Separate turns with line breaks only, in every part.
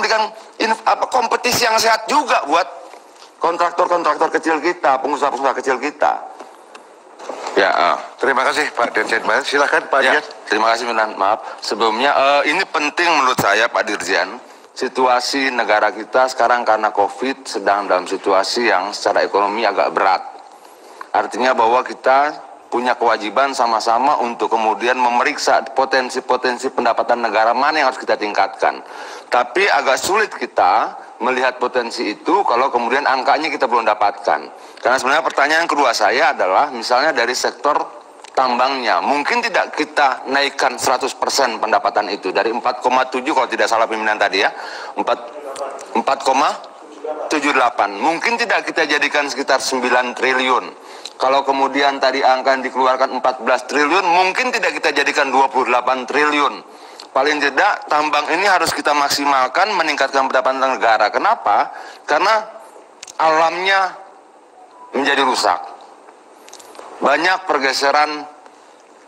memberikan apa kompetisi yang sehat juga buat kontraktor-kontraktor kecil kita, pengusaha-pengusaha kecil kita.
Ya, uh, terima kasih Pak Dirjen. Silakan Pak ya, Dirjen.
Terima kasih, Minan. Maaf. Sebelumnya uh, ini penting menurut saya Pak Dirjen. Situasi negara kita sekarang karena COVID sedang dalam situasi yang secara ekonomi agak berat. Artinya bahwa kita punya kewajiban sama-sama untuk kemudian memeriksa potensi-potensi pendapatan negara mana yang harus kita tingkatkan. Tapi agak sulit kita melihat potensi itu kalau kemudian angkanya kita belum dapatkan. Karena sebenarnya pertanyaan kedua saya adalah misalnya dari sektor tambangnya. Mungkin tidak kita naikkan 100% pendapatan itu dari 4,7 kalau tidak salah pimpinan tadi ya. 4 4,78. Mungkin tidak kita jadikan sekitar 9 triliun kalau kemudian tadi angka yang dikeluarkan 14 triliun, mungkin tidak kita jadikan 28 triliun. Paling tidak tambang ini harus kita maksimalkan meningkatkan pendapatan negara. Kenapa? Karena alamnya menjadi rusak. Banyak pergeseran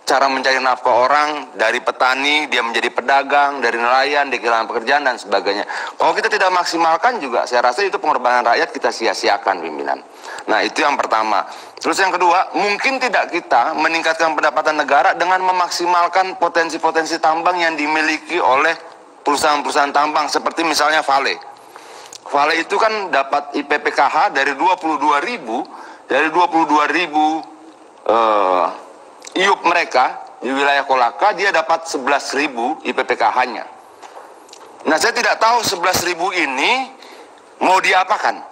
cara mencari nafkah orang dari petani dia menjadi pedagang dari nelayan dia kehilangan pekerjaan dan sebagainya. Kalau kita tidak maksimalkan juga saya rasa itu pengorbanan rakyat kita sia-siakan pimpinan. Nah itu yang pertama. Terus yang kedua mungkin tidak kita meningkatkan pendapatan negara dengan memaksimalkan potensi-potensi tambang yang dimiliki oleh perusahaan-perusahaan tambang seperti misalnya Vale. Vale itu kan dapat IPPKH dari 22 ribu dari 22 ribu uh, iup mereka di wilayah Kolaka dia dapat 11.000 IPPKH-nya. Nah, saya tidak tahu 11.000 ini mau diapakan.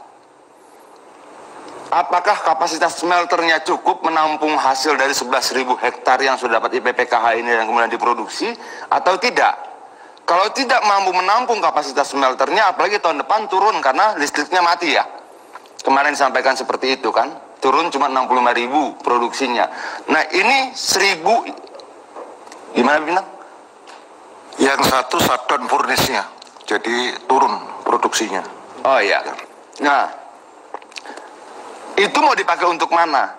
Apakah kapasitas smelternya cukup menampung hasil dari 11.000 hektar yang sudah dapat IPPKH ini dan kemudian diproduksi atau tidak? Kalau tidak mampu menampung kapasitas smelternya, apalagi tahun depan turun karena listriknya mati ya. Kemarin disampaikan seperti itu kan turun cuma 65 ribu produksinya. Nah ini seribu gimana bilang?
Yang satu shutdown furnisnya, jadi turun produksinya.
Oh iya. Nah itu mau dipakai untuk mana?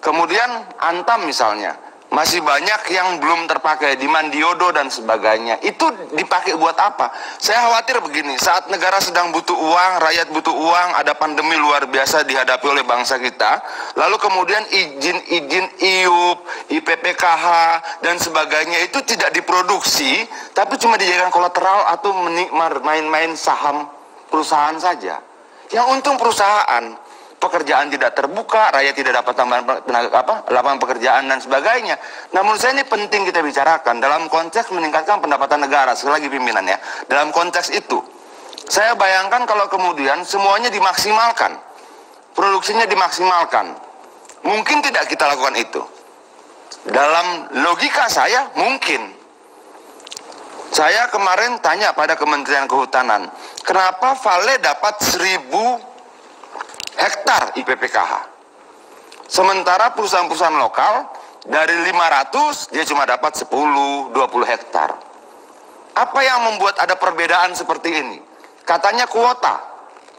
Kemudian Antam misalnya, masih banyak yang belum terpakai di Mandiodo dan sebagainya. Itu dipakai buat apa? Saya khawatir begini, saat negara sedang butuh uang, rakyat butuh uang, ada pandemi luar biasa dihadapi oleh bangsa kita, lalu kemudian izin-izin IUP, IPPKH dan sebagainya itu tidak diproduksi, tapi cuma dijadikan kolateral atau main-main saham perusahaan saja. Yang untung perusahaan, pekerjaan tidak terbuka, rakyat tidak dapat tambahan tenaga apa, lapangan pekerjaan dan sebagainya. Namun saya ini penting kita bicarakan dalam konteks meningkatkan pendapatan negara. Sekali lagi pimpinan ya. Dalam konteks itu, saya bayangkan kalau kemudian semuanya dimaksimalkan, produksinya dimaksimalkan. Mungkin tidak kita lakukan itu. Dalam logika saya mungkin. Saya kemarin tanya pada Kementerian Kehutanan, kenapa Vale dapat seribu hektar IPPKH. Sementara perusahaan-perusahaan lokal dari 500 dia cuma dapat 10, 20 hektar. Apa yang membuat ada perbedaan seperti ini? Katanya kuota,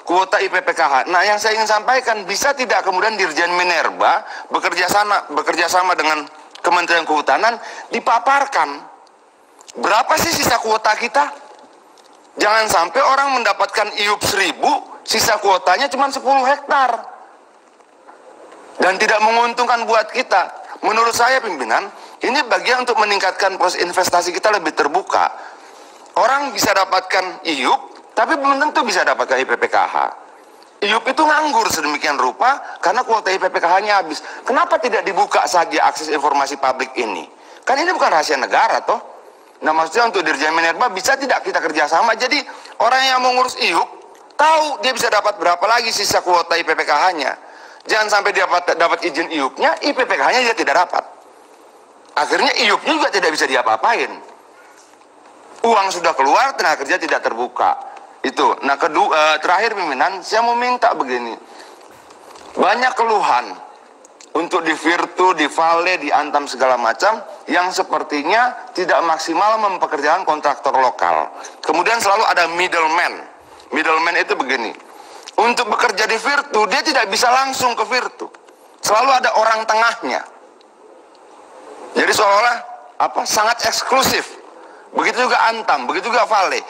kuota IPPKH. Nah, yang saya ingin sampaikan bisa tidak kemudian Dirjen Minerba bekerja sama bekerja sama dengan Kementerian Kehutanan dipaparkan berapa sih sisa kuota kita? Jangan sampai orang mendapatkan IUP 1000 sisa kuotanya cuma 10 hektar. Dan tidak menguntungkan buat kita. Menurut saya pimpinan, ini bagian untuk meningkatkan proses investasi kita lebih terbuka. Orang bisa dapatkan IUP, tapi belum tentu bisa dapatkan IPPKH. IUP itu nganggur sedemikian rupa karena kuota IPPKH-nya habis. Kenapa tidak dibuka saja akses informasi publik ini? Kan ini bukan rahasia negara toh. Nah maksudnya untuk Dirjen Minerba bisa tidak kita kerjasama. Jadi orang yang mengurus IUP Tahu dia bisa dapat berapa lagi sisa kuota IPPKH-nya. Jangan sampai dia dapat, dapat izin IUP-nya, IPPKH-nya dia tidak dapat. Akhirnya IUP-nya juga tidak bisa diapa-apain. Uang sudah keluar, tenaga kerja tidak terbuka. Itu. Nah, kedua, eh, terakhir pimpinan, saya mau minta begini. Banyak keluhan untuk di Virtu, di Vale, di Antam segala macam yang sepertinya tidak maksimal mempekerjakan kontraktor lokal. Kemudian selalu ada middleman middleman itu begini. Untuk bekerja di Virtu, dia tidak bisa langsung ke Virtu. Selalu ada orang tengahnya. Jadi seolah-olah apa sangat eksklusif. Begitu juga Antam, begitu juga Vale.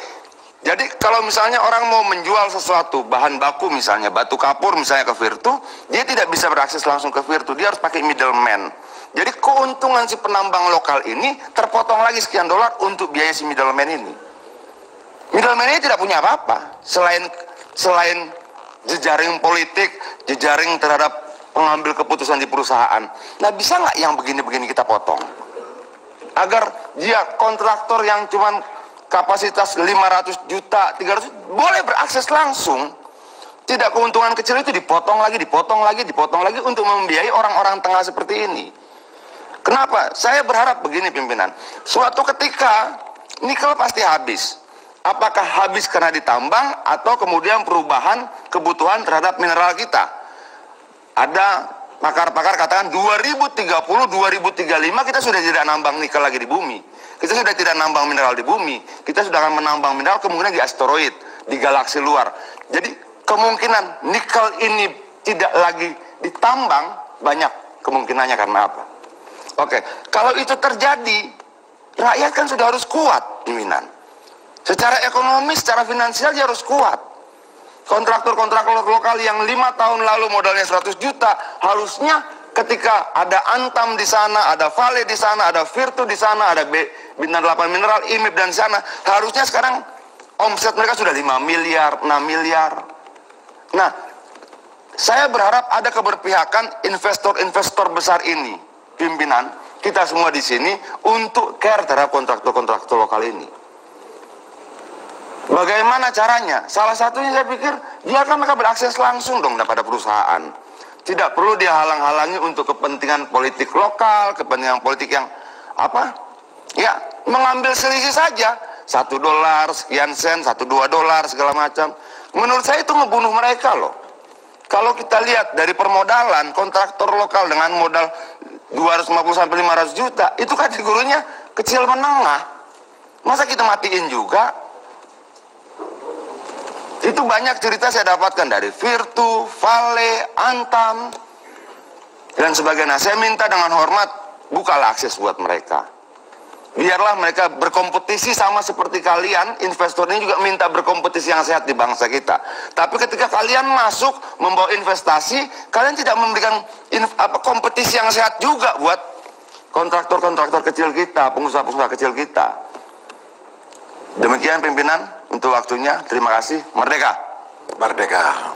Jadi kalau misalnya orang mau menjual sesuatu, bahan baku misalnya, batu kapur misalnya ke Virtu, dia tidak bisa berakses langsung ke Virtu, dia harus pakai middleman. Jadi keuntungan si penambang lokal ini terpotong lagi sekian dolar untuk biaya si middleman ini. Middleman ini tidak punya apa-apa selain selain jejaring politik, jejaring terhadap pengambil keputusan di perusahaan. Nah bisa nggak yang begini-begini kita potong? Agar dia kontraktor yang cuman kapasitas 500 juta, 300 boleh berakses langsung. Tidak keuntungan kecil itu dipotong lagi, dipotong lagi, dipotong lagi untuk membiayai orang-orang tengah seperti ini. Kenapa? Saya berharap begini pimpinan. Suatu ketika nikel pasti habis. Apakah habis karena ditambang atau kemudian perubahan kebutuhan terhadap mineral kita? Ada pakar-pakar katakan 2030, 2035 kita sudah tidak nambang nikel lagi di bumi. Kita sudah tidak nambang mineral di bumi, kita sudah akan menambang mineral kemungkinan di asteroid, di galaksi luar. Jadi kemungkinan nikel ini tidak lagi ditambang banyak kemungkinannya karena apa? Oke, kalau itu terjadi, rakyat kan sudah harus kuat, pimpinan. Secara ekonomi, secara finansial dia harus kuat. Kontraktor-kontraktor lokal yang lima tahun lalu modalnya 100 juta, harusnya ketika ada Antam di sana, ada Vale di sana, ada Virtu di sana, ada Bintang 8 Mineral, IMIP dan sana, harusnya sekarang omset mereka sudah 5 miliar, 6 miliar. Nah, saya berharap ada keberpihakan investor-investor besar ini, pimpinan, kita semua di sini untuk care terhadap kontraktor-kontraktor lokal ini. Bagaimana caranya? Salah satunya saya pikir dia akan mereka berakses langsung dong pada perusahaan tidak perlu dihalang-halangi untuk kepentingan politik lokal, kepentingan politik yang apa? Ya, mengambil selisih saja. Satu dolar, sekian sen, satu dua dolar, segala macam. Menurut saya itu membunuh mereka loh. Kalau kita lihat dari permodalan, kontraktor lokal dengan modal 250 sampai 500 juta, itu kategorinya kecil menengah. Masa kita matiin juga? Itu banyak cerita saya dapatkan dari Virtu, Vale, Antam, dan sebagainya. Saya minta dengan hormat, bukalah akses buat mereka. Biarlah mereka berkompetisi sama seperti kalian, investor ini juga minta berkompetisi yang sehat di bangsa kita. Tapi ketika kalian masuk membawa investasi, kalian tidak memberikan apa, kompetisi yang sehat juga buat kontraktor-kontraktor kecil kita, pengusaha-pengusaha kecil kita. Demikian pimpinan untuk waktunya. Terima kasih. Merdeka.
Merdeka.